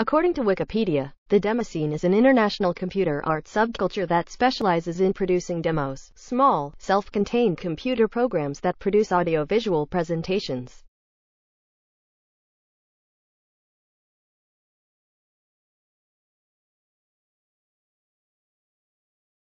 According to Wikipedia, the demoscene is an international computer art subculture that specializes in producing demos, small, self-contained computer programs that produce audiovisual presentations.